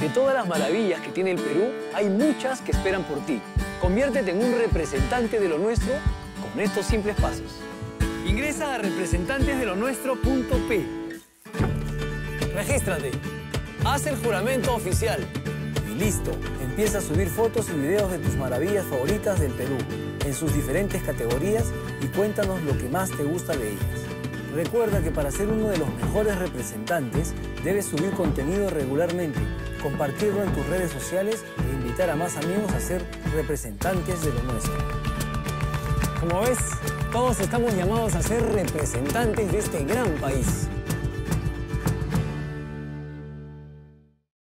De todas las maravillas que tiene el Perú, hay muchas que esperan por ti. Conviértete en un representante de lo nuestro con estos simples pasos. Ingresa a representantesdelonuestro.p. Regístrate. Haz el juramento oficial. Y listo. Empieza a subir fotos y videos de tus maravillas favoritas del Perú, en sus diferentes categorías y cuéntanos lo que más te gusta de ellas. Recuerda que para ser uno de los mejores representantes, debes subir contenido regularmente, compartirlo en tus redes sociales e invitar a más amigos a ser representantes de lo nuestro. Como ves, todos estamos llamados a ser representantes de este gran país.